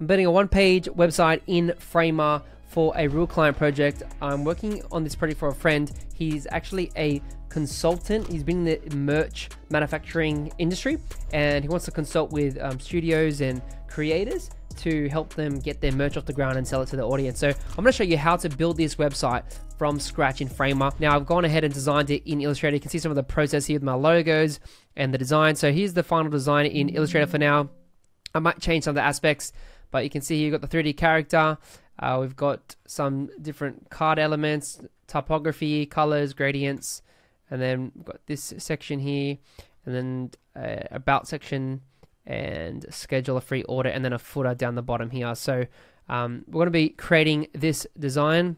I'm building a one-page website in Framer for a real client project. I'm working on this project for a friend. He's actually a consultant. He's been in the merch manufacturing industry and he wants to consult with um, studios and creators to help them get their merch off the ground and sell it to the audience. So I'm going to show you how to build this website from scratch in Framer. Now I've gone ahead and designed it in Illustrator. You can see some of the process here with my logos and the design. So here's the final design in Illustrator for now. I might change some of the aspects, but you can see here you've got the 3D character. Uh, we've got some different card elements, typography, colors, gradients, and then we've got this section here, and then uh, about section, and schedule a free order, and then a footer down the bottom here. So um, we're going to be creating this design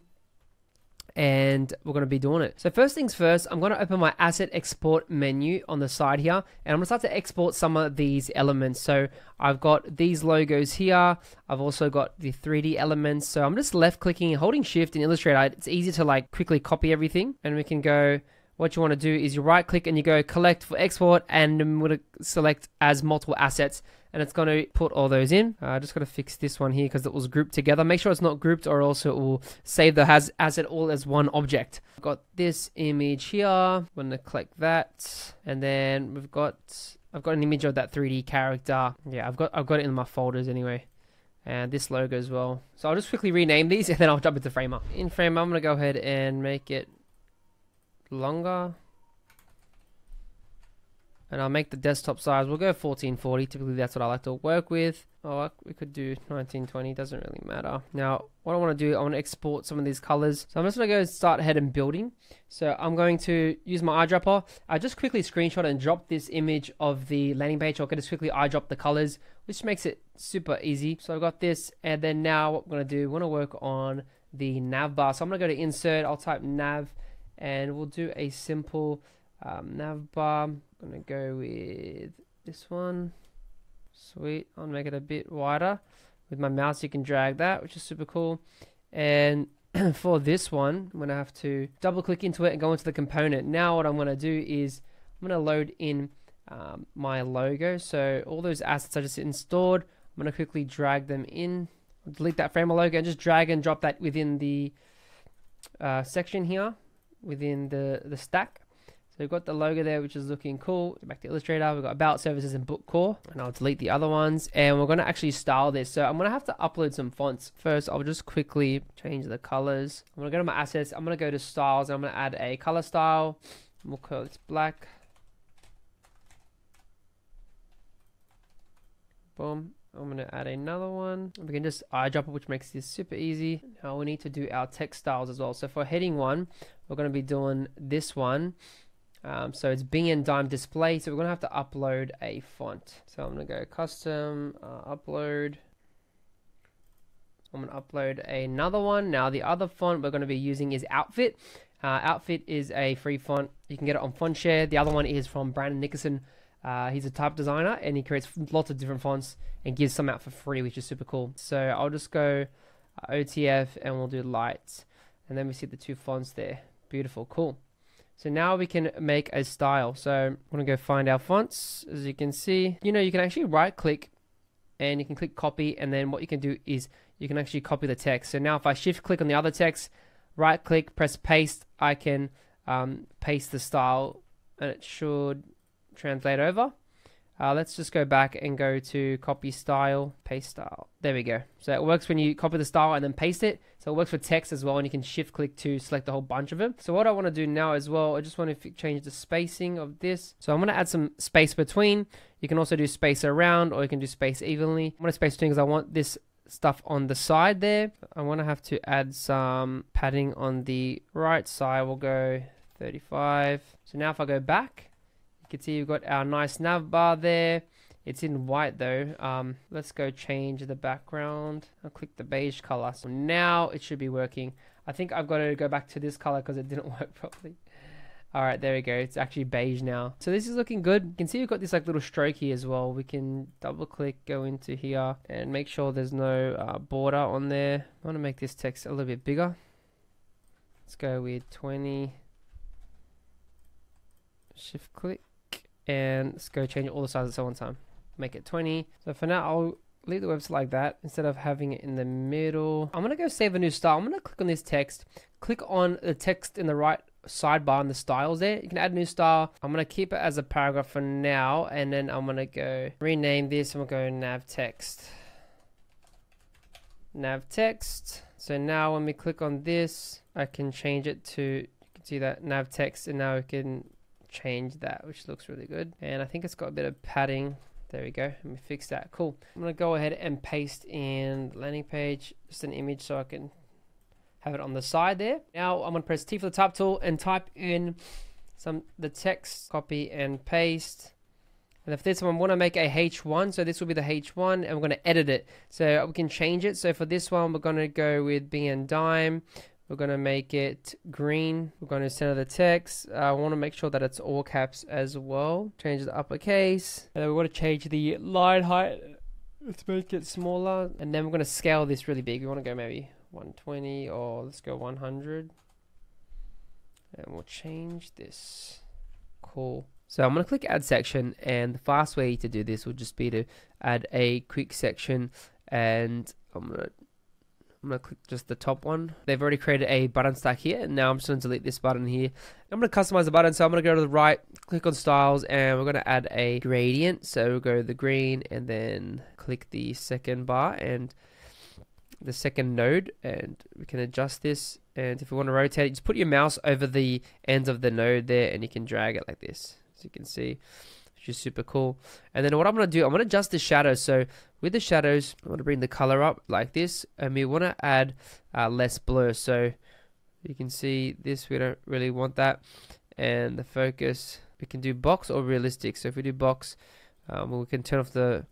and we're going to be doing it. So first things first, I'm going to open my asset export menu on the side here and I'm going to start to export some of these elements. So I've got these logos here. I've also got the 3D elements. So I'm just left clicking, holding shift in Illustrator. It's easy to like quickly copy everything and we can go what you want to do is you right click and you go collect for export and I'm going to select as multiple assets and it's going to put all those in. I uh, just got to fix this one here because it was grouped together. Make sure it's not grouped or else it will save the has asset all as one object. I've got this image here. I'm going to click that and then we've got I've got an image of that 3D character. Yeah, I've got I've got it in my folders anyway. And this logo as well. So I'll just quickly rename these and then I'll jump into Framer. In Framer, I'm going to go ahead and make it longer and I'll make the desktop size, we'll go 1440, typically that's what I like to work with. Oh, we could do 1920, doesn't really matter. Now, what I want to do, I want to export some of these colors. So I'm just going to go start ahead and building. So I'm going to use my eyedropper. I just quickly screenshot and drop this image of the landing page. So I can just quickly eyedrop the colors, which makes it super easy. So I've got this, and then now what I'm going to do, I want to work on the nav bar. So I'm going to go to insert, I'll type nav, and we'll do a simple um, nav bar. I'm gonna go with this one. Sweet. I'll make it a bit wider. With my mouse, you can drag that, which is super cool. And for this one, I'm gonna have to double click into it and go into the component. Now, what I'm gonna do is I'm gonna load in um, my logo. So all those assets I just installed, I'm gonna quickly drag them in. Delete that frame Framer logo and just drag and drop that within the uh, section here, within the the stack. So we've got the logo there, which is looking cool. Back to Illustrator, we've got About Services and Book Core, and I'll delete the other ones. And we're going to actually style this. So I'm going to have to upload some fonts. First, I'll just quickly change the colors. I'm going to go to my assets. I'm going to go to styles. I'm going to add a color style. We'll call black. Boom. I'm going to add another one. We can just eyedropper, which makes this super easy. Now we need to do our text styles as well. So for heading one, we're going to be doing this one. Um, so it's Bing and Dime display. So we're going to have to upload a font. So I'm going to go custom, uh, upload. I'm going to upload another one. Now the other font we're going to be using is Outfit. Uh, Outfit is a free font. You can get it on FontShare. The other one is from Brandon Nickerson. Uh, he's a type designer and he creates lots of different fonts and gives some out for free, which is super cool. So I'll just go uh, OTF and we'll do lights. And then we see the two fonts there. Beautiful, cool. So now we can make a style. So I'm to go find our fonts. As you can see, you know, you can actually right click and you can click copy. And then what you can do is you can actually copy the text. So now if I shift click on the other text, right click, press paste, I can um, paste the style and it should translate over. Uh, let's just go back and go to copy style, paste style. There we go. So it works when you copy the style and then paste it. So it works for text as well, and you can shift click to select a whole bunch of them. So what I want to do now as well, I just want to change the spacing of this. So I'm going to add some space between. You can also do space around, or you can do space evenly. I'm going to space between because I want this stuff on the side there. I want to have to add some padding on the right side. We'll go 35. So now if I go back, can see you've got our nice nav bar there. It's in white though. Um, let's go change the background. I'll click the beige color. So now it should be working. I think I've got to go back to this color because it didn't work properly. All right, there we go. It's actually beige now. So this is looking good. You can see we've got this like little stroke here as well. We can double click, go into here and make sure there's no uh, border on there. I want to make this text a little bit bigger. Let's go with 20. Shift click and let's go change all the sizes at one time. Make it 20. So for now, I'll leave the website like that instead of having it in the middle. I'm to go save a new style. I'm to click on this text, click on the text in the right sidebar and the styles there. You can add a new style. I'm to keep it as a paragraph for now. And then I'm to go rename this and we'll go nav text. Nav text. So now when we click on this, I can change it to, you can see that nav text and now we can change that, which looks really good. And I think it's got a bit of padding. There we go. Let me fix that. Cool. I'm going to go ahead and paste in landing page, just an image so I can have it on the side there. Now I'm going to press T for the type tool and type in some the text, copy and paste. And if this one, I want to make a H1, so this will be the H1, and we're going to edit it. So we can change it. So for this one, we're going to go with BN Dime. We're going to make it green. We're going to center the text. I want to make sure that it's all caps as well. Change the uppercase. And then we're going to change the line height. Let's make it smaller. And then we're going to scale this really big. We want to go maybe 120 or let's go 100. And we'll change this. Cool. So I'm going to click add section and the fast way to do this would just be to add a quick section and I'm going to I'm going to click just the top one. They've already created a button stack here. And now I'm just going to delete this button here. I'm going to customize the button. So I'm going to go to the right, click on styles, and we're going to add a gradient. So we'll go the green and then click the second bar and the second node. And we can adjust this. And if you want to rotate it, just put your mouse over the ends of the node there and you can drag it like this. As you can see which is super cool. And then what I'm going to do, I'm going to adjust the shadows. So with the shadows, I want to bring the color up like this, and we want to add uh, less blur. So you can see this, we don't really want that. And the focus, we can do box or realistic. So if we do box, um, we can turn off the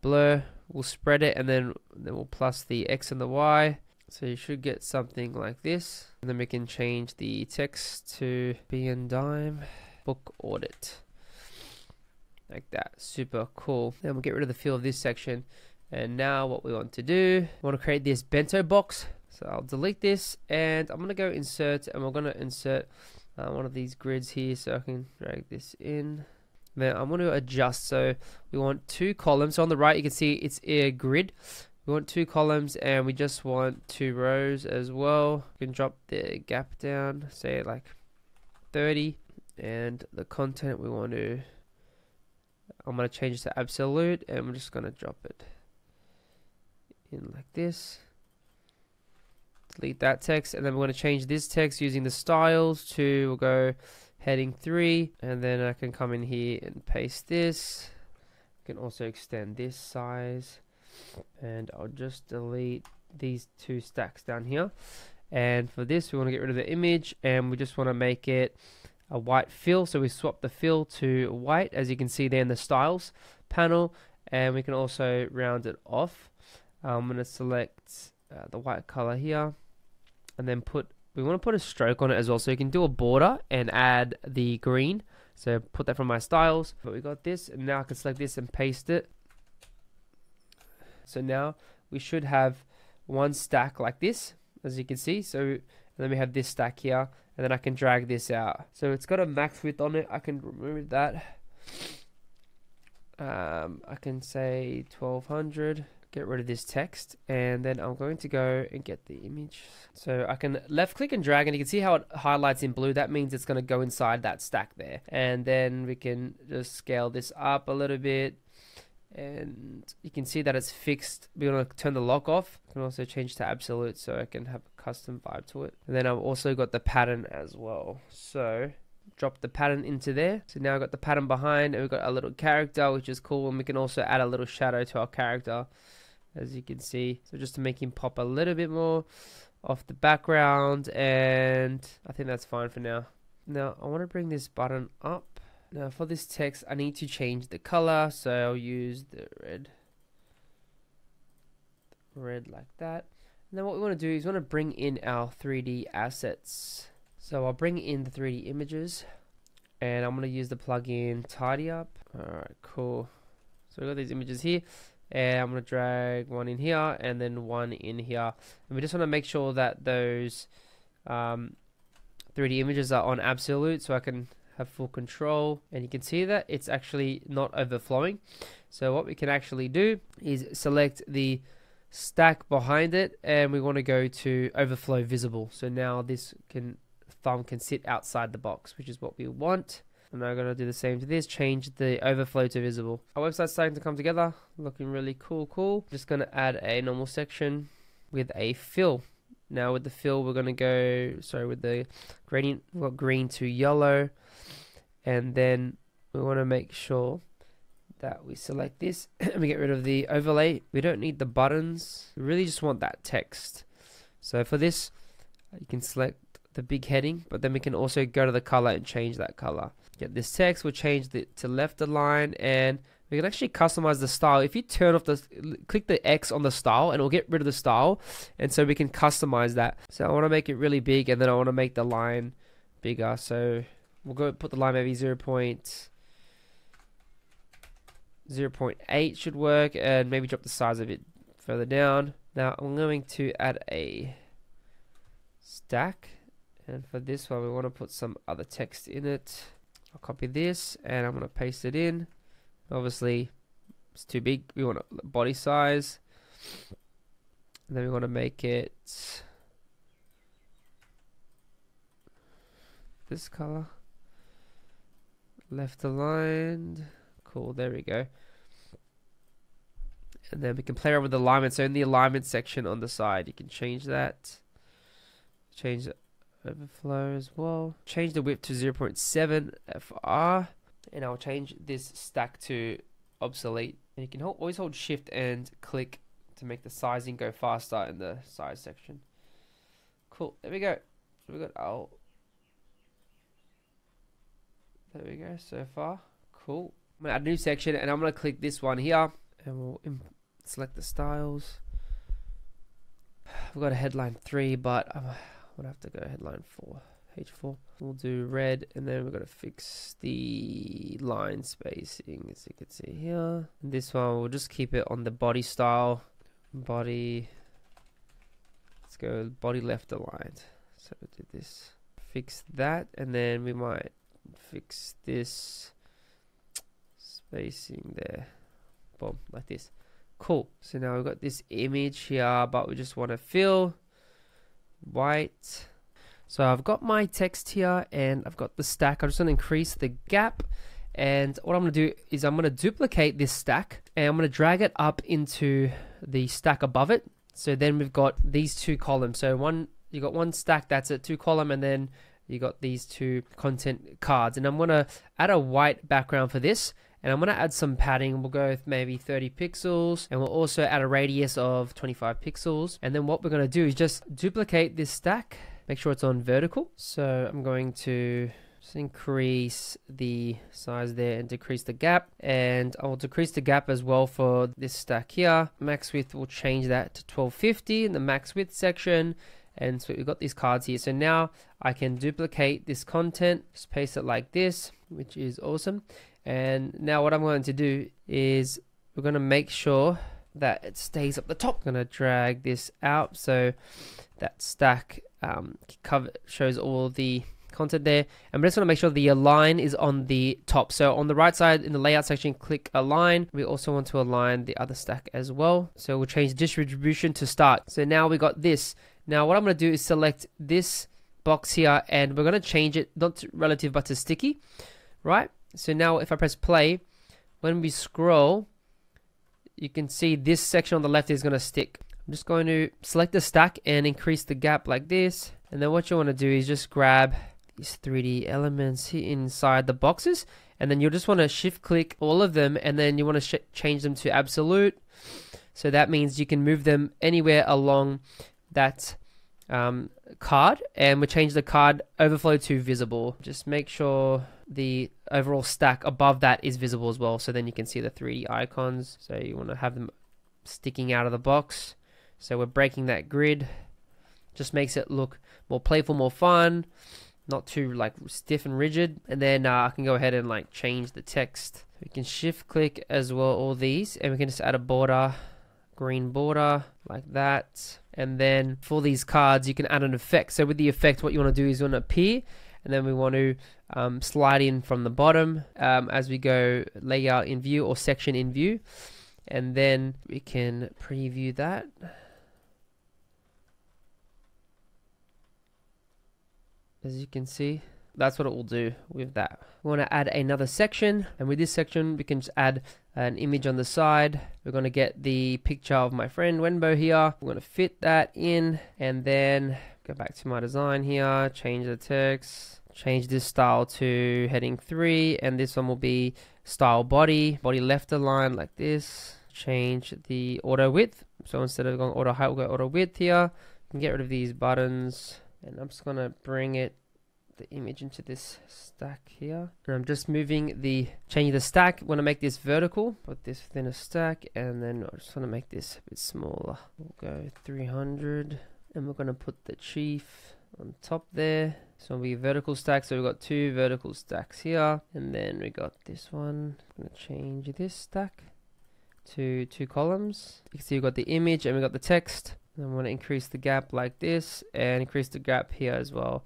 blur, we'll spread it, and then, then we'll plus the X and the Y. So you should get something like this. And then we can change the text to BN Dime Book Audit like that. Super cool. Then we'll get rid of the fill of this section. And now what we want to do we want to create this bento box. So I'll delete this and I'm gonna go insert and we're gonna insert uh, one of these grids here so I can drag this in. Then I'm to adjust. So we want two columns. So on the right you can see it's a grid. We want two columns and we just want two rows as well. We can drop the gap down say like 30 and the content we want to I'm going to change it to absolute and I'm just going to drop it in like this. Delete that text and then we're going to change this text using the styles to we'll go heading 3 and then I can come in here and paste this. I can also extend this size and I'll just delete these two stacks down here and for this we want to get rid of the image and we just want to make it a white fill. So we swap the fill to white, as you can see there in the styles panel, and we can also round it off. I'm going to select uh, the white color here, and then put, we want to put a stroke on it as well. So you can do a border and add the green. So put that from my styles, but we got this, and now I can select this and paste it. So now we should have one stack like this, as you can see. So then we have this stack here, and then I can drag this out. So it's got a max width on it. I can remove that. Um, I can say 1200 get rid of this text. And then I'm going to go and get the image. So I can left click and drag. And you can see how it highlights in blue. That means it's going to go inside that stack there. And then we can just scale this up a little bit and you can see that it's fixed. We're to turn the lock off. Can also change to absolute so I can have a custom vibe to it. And then I've also got the pattern as well. So drop the pattern into there. So now I've got the pattern behind and we've got a little character, which is cool. And we can also add a little shadow to our character, as you can see. So just to make him pop a little bit more off the background. And I think that's fine for now. Now I want to bring this button up now for this text, I need to change the color, so I'll use the red. Red like that. And then what we want to do is we want to bring in our 3D assets. So I'll bring in the 3D images and I'm going to use the plugin Tidy Up. Alright, cool. So we got these images here and I'm going to drag one in here and then one in here. And we just want to make sure that those um, 3D images are on absolute so I can have full control and you can see that it's actually not overflowing. So what we can actually do is select the stack behind it and we want to go to overflow visible. So now this can thumb can sit outside the box, which is what we want. And I'm now going to do the same to this, change the overflow to visible. Our website's starting to come together, looking really cool, cool. Just going to add a normal section with a fill. Now with the fill, we're going to go, sorry, with the gradient, we've got green to yellow. And then we want to make sure that we select this and we get rid of the overlay. We don't need the buttons. We really just want that text. So for this, you can select the big heading, but then we can also go to the color and change that color. Get this text, we'll change it to left align and we can actually customize the style. If you turn off the, click the X on the style and it'll get rid of the style. And so we can customize that. So I want to make it really big and then I want to make the line bigger. So we'll go put the line maybe 0. 0.8 should work and maybe drop the size of it further down. Now I'm going to add a stack and for this one we want to put some other text in it. I'll copy this and I'm going to paste it in. Obviously, it's too big. We want a body size. And then we want to make it this color. Left aligned. Cool, there we go. And then we can play around with the alignment. So in the alignment section on the side, you can change that. Change the overflow as well. Change the width to 0.7 FR and I'll change this stack to absolute. And you can hold, always hold shift and click to make the sizing go faster in the size section. Cool, there we go. So we got our, there we go so far. Cool. I'm gonna add a new section and I'm gonna click this one here and we'll select the styles. We've got a headline three, but I'm gonna have to go headline four. H4. We'll do red and then we're going to fix the line spacing as you can see here. And this one we'll just keep it on the body style. Body, let's go body left aligned. So we do this, fix that and then we might fix this spacing there. Boom, like this. Cool. So now we've got this image here, but we just want to fill white so I've got my text here and I've got the stack. I'm just going to increase the gap. And what I'm going to do is I'm going to duplicate this stack and I'm going to drag it up into the stack above it. So then we've got these two columns. So one, you got one stack that's a two column and then you got these two content cards. And I'm going to add a white background for this. And I'm going to add some padding. We'll go with maybe 30 pixels. And we'll also add a radius of 25 pixels. And then what we're going to do is just duplicate this stack Make sure it's on vertical. So I'm going to just increase the size there and decrease the gap. And I'll decrease the gap as well for this stack here. Max width will change that to 1250 in the max width section. And so we've got these cards here. So now I can duplicate this content, just paste it like this, which is awesome. And now what I'm going to do is we're going to make sure that it stays up the top. I'm going to drag this out so that stack um, cover shows all the content there. And we just want to make sure the align is on the top. So on the right side in the layout section, click align. We also want to align the other stack as well. So we'll change distribution to start. So now we got this. Now what I'm going to do is select this box here and we're going to change it not to relative but to sticky, right? So now if I press play, when we scroll, you can see this section on the left is going to stick. I'm just going to select the stack and increase the gap like this. And then what you want to do is just grab these 3D elements here inside the boxes. And then you'll just want to shift click all of them and then you want to change them to absolute. So that means you can move them anywhere along that um, card and we change the card overflow to visible. Just make sure the overall stack above that is visible as well. So then you can see the 3D icons. So you want to have them sticking out of the box. So we're breaking that grid. Just makes it look more playful, more fun, not too like stiff and rigid. And then uh, I can go ahead and like change the text. We can shift click as well all these and we can just add a border, green border like that. And then for these cards, you can add an effect. So with the effect, what you want to do is you want to appear and then we want to um, slide in from the bottom um, as we go layout in view or section in view. And then we can preview that. As you can see that's what it will do with that. We want to add another section and with this section we can just add an image on the side. We're going to get the picture of my friend Wenbo here. We're going to fit that in and then go back to my design here change the text change this style to heading 3 and this one will be style body body left align like this. Change the auto width. So instead of going auto height we'll go auto width here. You can get rid of these buttons. And I'm just gonna bring it the image into this stack here. And I'm just moving the changing the stack. Want to make this vertical put this within a stack and then I just want to make this a bit smaller. We'll go 300 and we're going to put the chief on top there. So it'll be vertical stack so we've got two vertical stacks here. And then we got this one. I'm going to change this stack to two columns. You can see we've got the image and we've got the text. And I want to increase the gap like this and increase the gap here as well.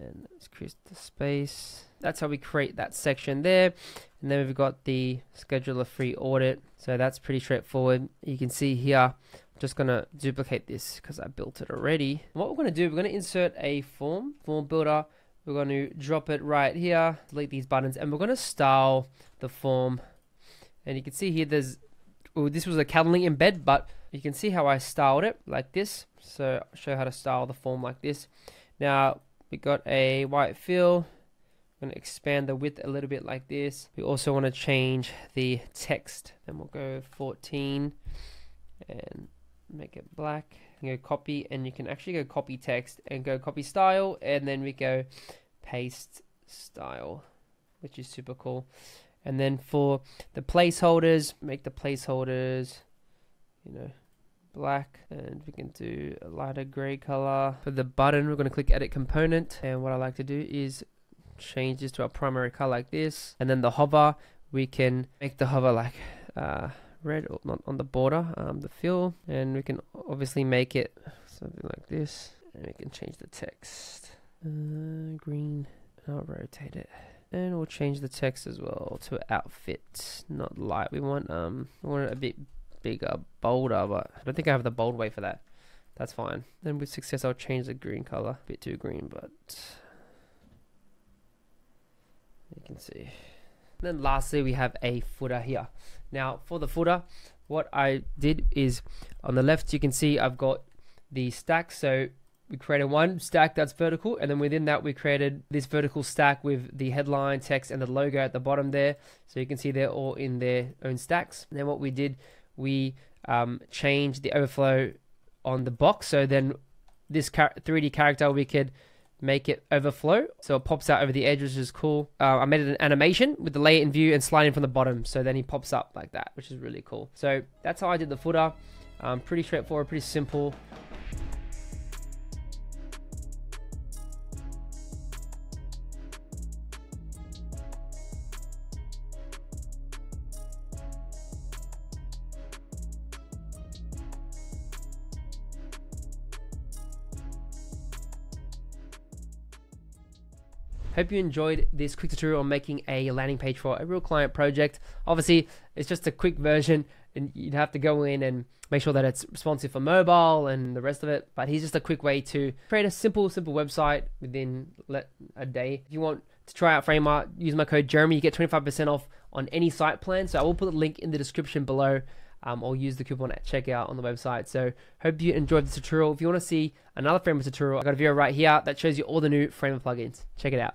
And let's increase the space. That's how we create that section there. And then we've got the scheduler free audit. So that's pretty straightforward. You can see here Just gonna duplicate this because I built it already. What we're gonna do we're gonna insert a form form builder. We're going to drop it right here delete these buttons and we're going to style the form. And you can see here there's oh this was a Calendly embed but you can see how I styled it like this. So I'll show how to style the form like this. Now we got a white fill. I'm going to expand the width a little bit like this. We also want to change the text. And we'll go 14 and make it black you go copy and you can actually go copy text and go copy style and then we go paste style which is super cool. And then for the placeholders make the placeholders you know black and we can do a lighter gray color. For the button we're going to click edit component and what I like to do is change this to a primary color like this. And then the hover we can make the hover like uh, red not on the border um, the fill and we can obviously make it something like this and we can change the text uh, green I'll rotate it and we'll change the text as well to outfit not light we want um we want it a bit bigger, bolder, but I don't think I have the bold way for that. That's fine. Then with success, I'll change the green color. A bit too green, but you can see. Then lastly, we have a footer here. Now for the footer, what I did is on the left, you can see I've got the stack. So we created one stack that's vertical and then within that we created this vertical stack with the headline text and the logo at the bottom there so you can see they're all in their own stacks and then what we did we um, change the overflow on the box. So then this 3D character, we could make it overflow. So it pops out over the edge, which is cool. Uh, I made it an animation with the layer in view and sliding from the bottom. So then he pops up like that, which is really cool. So that's how I did the footer. Um, pretty straightforward, pretty simple. Hope you enjoyed this quick tutorial on making a landing page for a real client project. Obviously, it's just a quick version and you'd have to go in and make sure that it's responsive for mobile and the rest of it. But here's just a quick way to create a simple, simple website within a day. If you want to try out Framer, use my code Jeremy. You get 25% off on any site plan. So I will put the link in the description below um, or use the coupon at checkout on the website. So hope you enjoyed this tutorial. If you want to see another Framer tutorial, I've got a video right here that shows you all the new Framer plugins. Check it out.